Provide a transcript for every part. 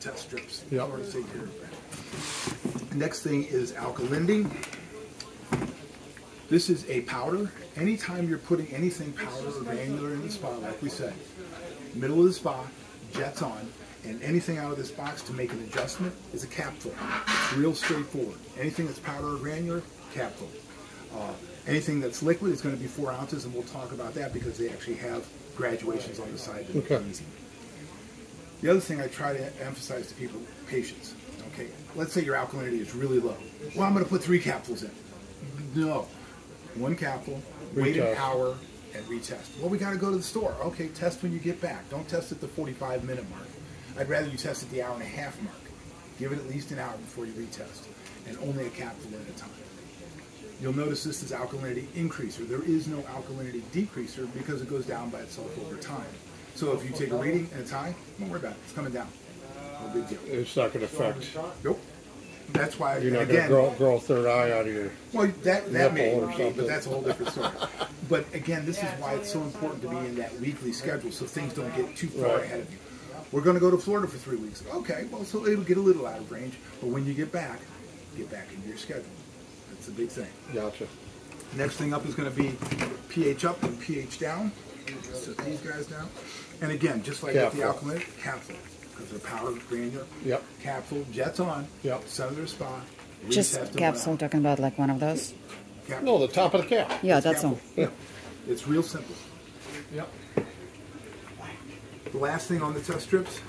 test strips. Yep. Or say here. Next thing is alkalinity. This is a powder. Anytime you're putting anything powder or granular in the spa, like we said, middle of the spa, jets on, and anything out of this box to make an adjustment is a capsule. It's real straightforward. Anything that's powder or granular, capsule. Uh, anything that's liquid is going to be four ounces, and we'll talk about that because they actually have graduations on the side that make it Okay. The other thing I try to emphasize to people, patience. Okay, let's say your alkalinity is really low. Well, I'm going to put three capsules in. No, one capsule, wait an hour, and retest. Well, we got to go to the store. Okay, test when you get back. Don't test at the 45 minute mark. I'd rather you test at the hour and a half mark. Give it at least an hour before you retest, and only a capsule at a time. You'll notice this is alkalinity increaser. There is no alkalinity decreaser because it goes down by itself over time. So if you take a reading and it's high, don't worry about it. It's coming down. No big deal. It's not going to affect. Nope. That's why, You're not going to grow, grow a third eye out of your. well, that, that may or something. but that's a whole different story. but again, this is why it's so important to be in that weekly schedule so things don't get too far Right. ahead of you. We're going to go to Florida for three weeks. Okay, well, so it'll get a little out of range, but when you get back, get back into your schedule. That's a big thing. Gotcha. Next thing up is going to be pH up and pH down. Set these guys down. And again, just like with the Capsule. alkaline, capsule. Because they're powdered granular. Yep. Capsule, jets on. Yep. Center their spa. Just retest and capsule, went talking about like one of those. out. Cap- No, the top of the cap. Yeah, it's that's all. capsule. Yeah. It's real simple. Yep. The last thing on the test strips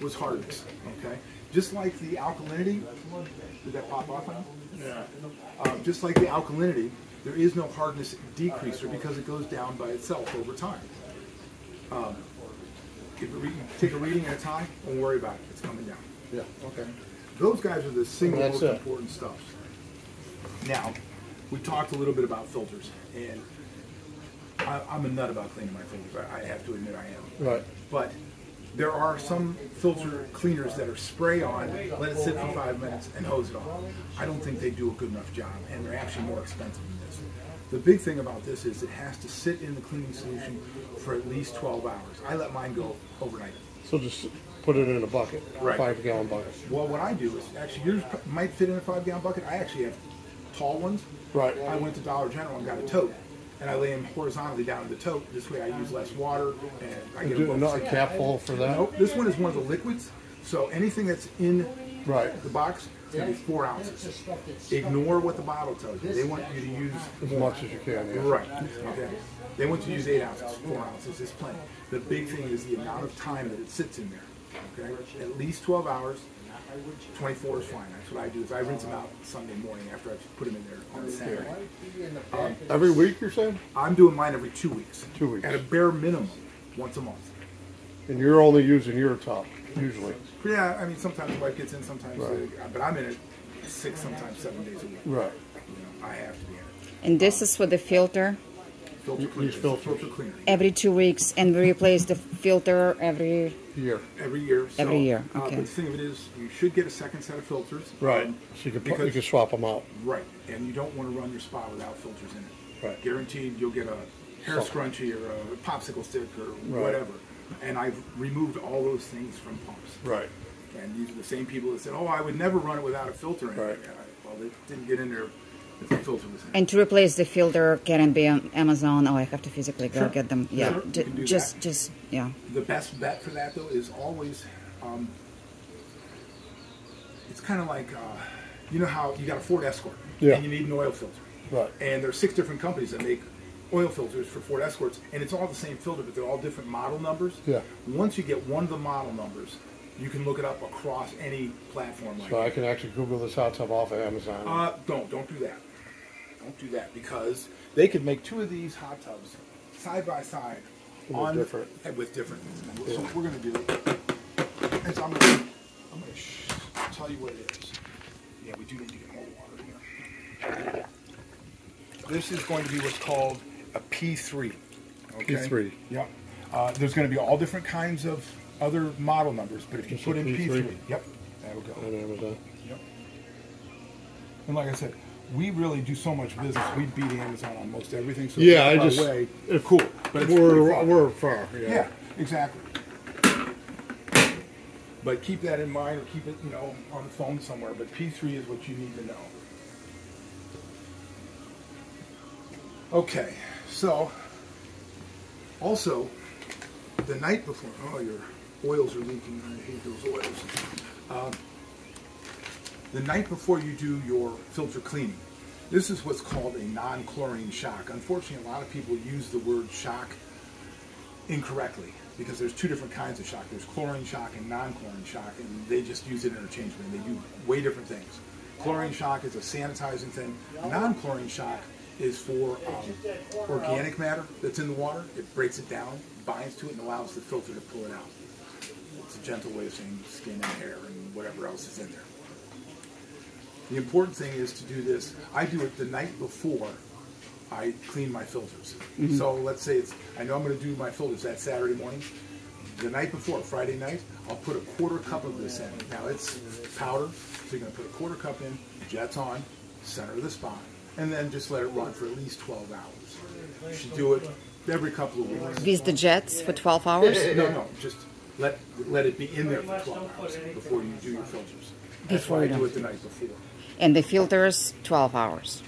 was hardness. Okay. Just like the alkalinity, did that pop off on you? Yeah. Um, just like the alkalinity, there is no hardness decreaser because it goes down by itself over time. Um, you re- take a reading at a time, don't worry about it. It's coming down. Yeah. Okay. Those guys are the single That's most it. important stuff. Now, we talked a little bit about filters, and I, I'm a nut about cleaning my filters. I, I have to admit I am. Right. But there are some filter cleaners that are spray on, let it sit for five minutes, and hose it off. I don't think they do a good enough job, and they're actually more expensive. The big thing about this is it has to sit in the cleaning solution for at least 12 hours. I let mine go overnight. So just put it in a bucket, Right. five gallon bucket. Well, what I do is actually yours might fit in a five gallon bucket. I actually have tall ones. Right. I went to Dollar General and got a tote, and I lay them horizontally down in the tote. This way, I use less water and I get Do them another both. cap full for that. Nope. This one is one of the liquids. So anything that's in Right. the box is going to be four ounces. Ignore what the bottle tells you. They want you to use As much as you can. Yeah. Right. Okay. They want you to use eight ounces, four ounces is plenty. The big thing is the amount of time that it sits in there. Okay. At least 12 hours. 24 is fine. That's what I do. Is I rinse them out Sunday morning after I've put them in there on Saturday. Um, every week, you're saying? I'm doing mine every two weeks. Two weeks. At a bare minimum, once a month. And you're only using your top usually. Yeah. I mean, sometimes the wife gets in, sometimes, Right. uh, but I'm in it six, sometimes seven days a week. Right. You know, I have to be in it. And this is for the filter Filter Use cleaner. filters. Filter cleaner. every two weeks, and we replace the filter every. year. Every year. So, Every year, Uh, okay. but the thing of it is, you should get a second set of filters. Right. Um, So you can put, you can swap them out. Right, and you don't want to run your spa without filters in it. Right. Guaranteed, you'll get a hair Something. scrunchie or a popsicle stick or Right. whatever. And I've removed all those things from pumps. Right. And these are the same people that said, "Oh, I would never run it without a filter in Right. it." Yeah, well, they didn't get in there if the filter was in. And to replace the filter can it be on Amazon. Oh, I have to physically go Sure. get them. Yeah, Sure, you can do just, that. just, yeah. The best bet for that though is always, um, it's kind of like, uh, you know how you got a Ford Escort Yeah. and you need an oil filter. Right. And there's six different companies that make oil filters for Ford Escorts, and it's all the same filter, but they're all different model numbers. Yeah. Once you get one of the model numbers, you can look it up across any platform like So I can actually Google this hot tub off of Amazon. Uh, don't don't do that. Don't do that because they could make two of these hot tubs side by side With on different- and with different. So what we're gonna do is I'm gonna I'm gonna sh- tell you what it is. Yeah, we do need to get more water here. This is going to be what's called a P3. Okay? P3. Yep. Uh, there's going to be all different kinds of other model numbers, but if you Just put in P3? P3, yep, that'll go. on Amazon. Yep. And like I said, we really do so much business. We beat Amazon on most everything. So Yeah, I just way, if cool. But we're far. we're far. Yeah. yeah, exactly. But keep that in mind, or keep it, you know, on the phone somewhere. But P3 is what you need to know. Okay, so also the night before. Oh, your oils are leaking. I hate those oils. Um, the night before you do your filter cleaning. This is what's called a non-chlorine shock. Unfortunately, a lot of people use the word shock incorrectly because there's two different kinds of shock. There's chlorine shock and non-chlorine shock, and they just use it interchangeably. They do way different things. Chlorine shock is a sanitizing thing. Non-chlorine shock is for um, organic matter that's in the water. It breaks it down, binds to it, and allows the filter to pull it out. It's a gentle way of saying skin and hair and whatever else is in there. The important thing is to do this. I do it the night before I clean my filters. So let's say it's, I know I'm going to do my filters that Saturday morning. The night before, Friday night, I'll put a quarter cup of this in. Now it's powder, so you're going to put a quarter cup in, jets on, center of the spot, and then just let it run for at least 12 hours. You should do it every couple of weeks. With the jets for 12 hours? No, no, just let let it be in there for 12 hours before you do your filters. That's Before why I you do do. it the night before. And the filters, 12 hours.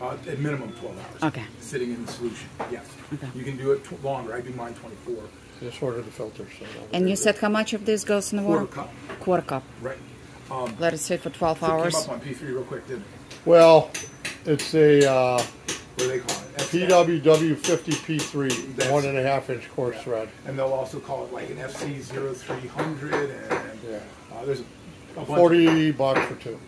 Uh, at minimum 12 hours. Okay. Sitting in the solution, yes. Okay. You can do it tw- longer. I do mine 24. Just order the filters. So And be you good. said how much of this goes in the water? Quarter cup. Quarter cup. Right. Let it sit for 12 So hours. Came up on P3 real quick, didn't it? Well, it's a uh, what do they call it? PWW50P3, That's- one and a half inch coarse thread. And they'll also call it like an FC 0300 and Yeah. uh, there's a, a 40 bucks for two.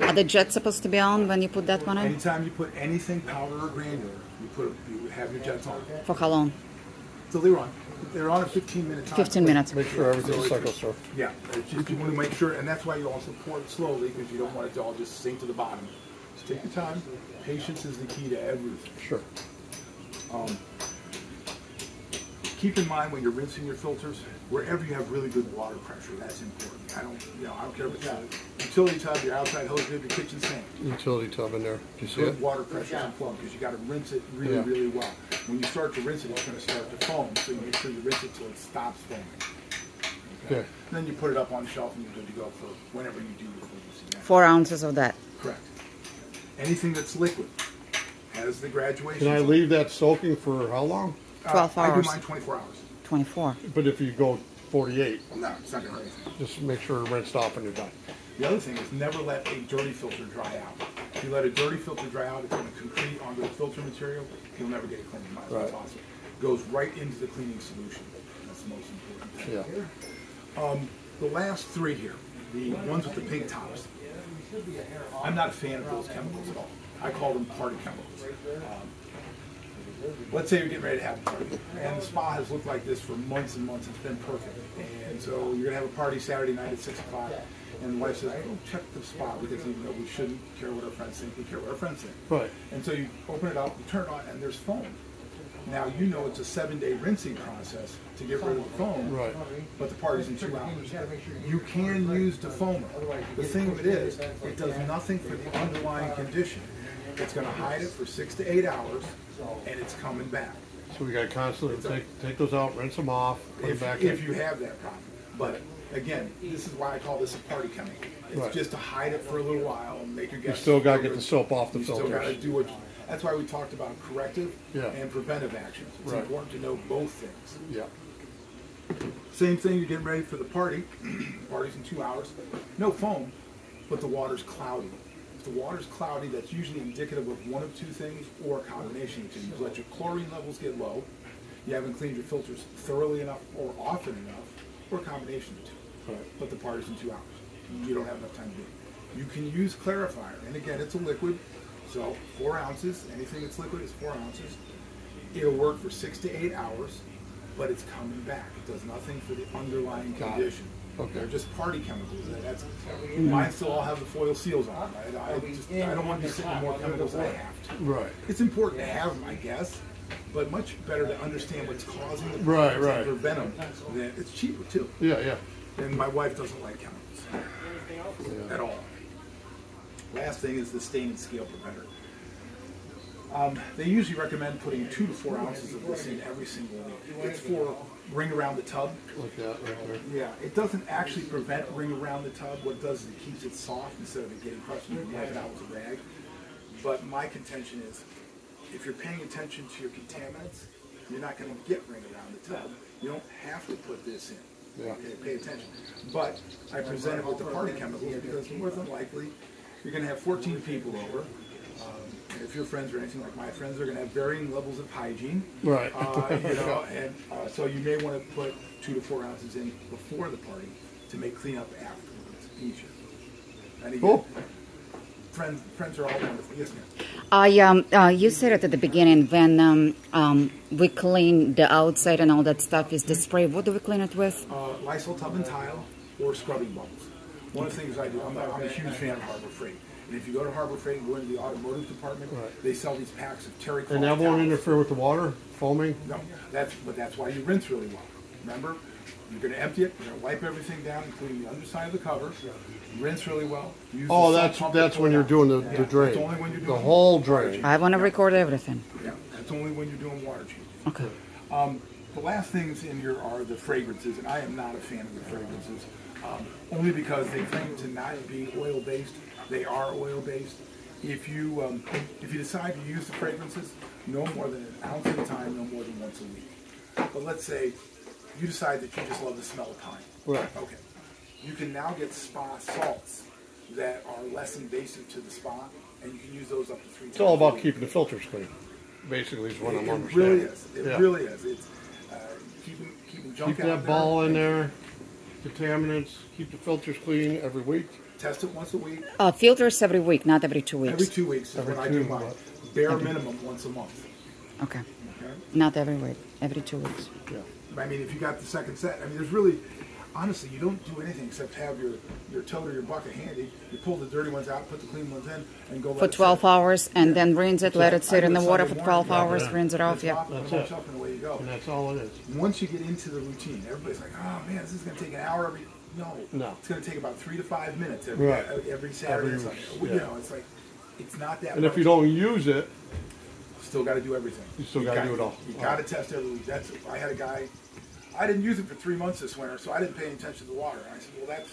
Are the jets supposed to be on when you put that one in? Anytime you put anything powder or granular, you put you have your jets on. For how long? So they're on. They're on a 15 minute time. 15 minutes. Make sure everything So if cycles through. Yeah, it's just you want to make sure, and that's why you also pour it slowly because you don't want it to all just sink to the bottom. Just take your time. Patience is the key to everything. Sure. Um, keep in mind when you're rinsing your filters, wherever you have really good water pressure, that's important. I don't, you know, I don't care if it's a utility tub, your outside hose bib, your kitchen sink. Utility tub in there. Do you see Good it? water pressure is important because you got to rinse it really, Yeah. really well. When you start to rinse it, it's going to start to foam, so you make sure you rinse it till it stops foaming. Okay. And then you put it up on the shelf and you're good to go for whenever you do your filters again. Four ounces of that. Correct. Anything that's liquid has the graduation. Can I leave that soaking for how long? Uh, 12 I do hours. mine 24 hours. 24. But if you go 48, No, it's not going to just make sure it rinsed off when you're done. The other thing is never let a dirty filter dry out. If you let a dirty filter dry out, it's going to concrete onto the filter material. You'll never get it clean. You might as well Right. toss it. Goes right into the cleaning solution. That's the most important thing. Yeah. Um, the last three here, the ones with the pink tops, I'm not a fan of those chemicals at all. I call them party chemicals. Um, let's say you're getting ready to have a party, and the spa has looked like this for months and months. It's been perfect. And so you're gonna have a party Saturday night at six o'clock, and the wife says, "Go check the spa," because even though we shouldn't care what our friends think, we care what our friends think. Right. And so you open it up, you turn it on, and there's foam. Now you know it's a seven-day rinsing process to get rid of the foam. Right. But the party's in two hours. You can use defoamer. The thing of it is, it does nothing for the underlying condition. It's going to hide it for six to eight hours, and it's coming back. So we got to constantly take take those out, rinse them off, put them If, back if in. you have that problem. But again, this is why I call this a party chemical. It's Right. just to hide it for a little while and make your guess. You guests. still got to get the soap off the You still got to filters. do what. That's why we talked about corrective Yeah. and preventive actions. It's Right. important to know both things. Yeah. Same thing, you're getting ready for the party. Party's in two hours. No foam, but the water's cloudy. If the water's cloudy, that's usually indicative of one of two things or a combination of two. You let your chlorine levels get low, you haven't cleaned your filters thoroughly enough or often enough, or a combination of two. Right. But the party's in two hours. You don't have enough time to do it. You can use clarifier, and again, it's a liquid, so four ounces. Anything that's liquid is four ounces. It'll work for six to eight hours, but it's coming back. It does nothing for the underlying Got it. condition. Okay. They're just party chemicals. and That's mine. Still all have the foil seals on. Right? I just I don't want to be sitting with more chemicals than I have to. Right. It's important to have them, I guess, but much better to understand what's causing the Right, problems right. and prevent. Then it's cheaper too. Yeah, yeah. And my wife doesn't like chemicals yeah. at all. Last thing is the stain and scale preventer. Um, they usually recommend putting two to four ounces of this in every single week. It's for ring around the tub. Like that right there. Yeah, it doesn't actually prevent ring around the tub. What it does is it keeps it soft instead of it getting crushed and you wipe it out with a rag. But my contention is, if you're paying attention to your contaminants, you're not going to get ring around the tub. You don't have to put this in. Yeah. Okay, pay attention. But I present it with the party chemicals because more than likely, you're going to have 14 people over. Um, and if your friends are anything like my friends, they're going to have varying levels of hygiene. Right. Uh, you know, and uh, so you may want to put two to four ounces in before the party to make cleanup afterwards easier. And again, Cool. friends, friends are all wonderful. Yes, ma'am. I um, uh, you said it at the beginning when um, um, we clean the outside and all that stuff is the spray. What do we clean it with? Uh, Lysol tub and tile or scrubbing bubbles. One of the things I do, I'm a, I'm a huge fan of Harbor Freight. And if you go to Harbor Freight and go into the automotive department, Right. they sell these packs of terry And that won't interfere with the water foaming? No, that's but that's why you rinse really well. Remember, you're going to empty it. You're going to wipe everything down, including the underside of the cover. Rinse really well. Use the Oh, sump that's pump to that's pull when it you're out. doing the, Yeah, the drain. That's only when you're The doing whole drain. I want to record everything. Yeah, that's only when you're doing water changes. Okay. Um, the last things in here are the fragrances, and I am not a fan of the fragrances, um, only because they claim to not be oil based. They are oil based. If you um, if you decide to use the fragrances, no more than an ounce at a time, no more than once a week. But let's say you decide that you just love the smell of pine. Right. Okay. You can now get spa salts that are less invasive to the spa, and you can use those up to three. It's all about keeping the filters clean. Basically, is what I'm It understanding. really is. It Yeah. really is. It's keeping keeping junk Keep out that there. ball in there, contaminants. Keep the filters clean every week. Test it once a week. Uh, filters every week, not every two weeks. Every two weeks is Every when I do mine. months. Bare minimum once a month. Okay. Okay. Not every week. Every two weeks. Yeah. I mean, if you got the second set, I mean, there's really, honestly, you don't do anything except have your your tote or your bucket handy. You pull the dirty ones out, put the clean ones in, and go For 12 hours and then rinse it, let it sit in the water Sunday for 12 morning. hours, Yeah. rinse it off. Yeah. off, That's them it. up, and away you go. And that's all it is. Once you get into the routine, everybody's like, "Oh man, this is going to take an hour every." No, No. It's going to take about three to five minutes every, Right. every Saturday. Every- Sunday. yeah. You know, it's like it's not that. And if you don't use it, still got to do everything. You still gotta do it all. You got to test every week. That's I had a guy. I didn't use it for three months this winter, so I didn't pay any attention to the water. I said, well, that's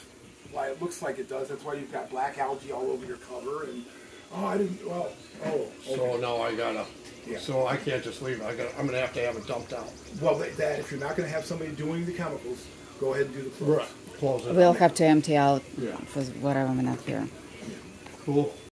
why it looks like it does. That's why you've got black algae all over your cover. And oh, I didn't. Well, oh, so now I gotta. Yeah. So I can't just leave it. I got. I'm gonna have to have it dumped out. well, that, that if you're not going to have somebody doing the chemicals, go ahead and do the clothes. Close it. We'll have to empty out Yeah. for whatever we're not here. Yeah. Cool.